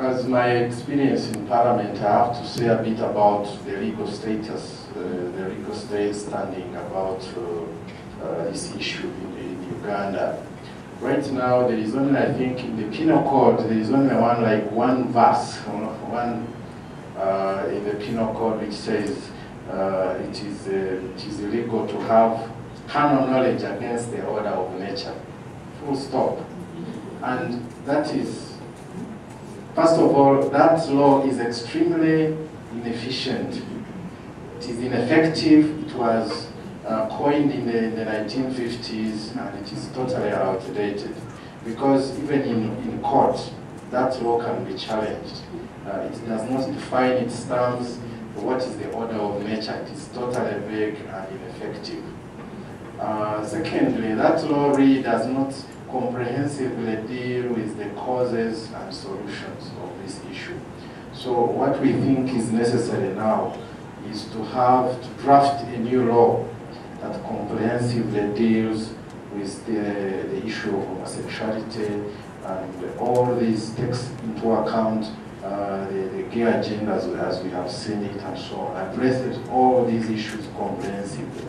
as my experience in Parliament, I have to say a bit about the legal status, uh, the legal state standing about uh, uh, this issue in, in, Uganda. Right now, there is only, I think, in the Penal Code, there is only one, like, one verse, one uh, in the Penal Code which says uh, it, is, uh, it is illegal to have carnal knowledge against the order of nature. Full stop. And that is First of all, that law is extremely inefficient. It is ineffective. It was uh, coined in the, in the, 1950s and it is totally outdated because even in, in court, that law can be challenged. Uh, it does not define its terms, what is the order of nature. It is totally vague and ineffective. Uh, secondly, that law really does not comprehensively deal with the causes and solutions of this issue. So what we think is necessary now is to have, to draft a new law that comprehensively deals with the, the issue of homosexuality and all these takes into account uh, the, the gay agenda as, as we have seen it and so on, addresses all these issues comprehensively.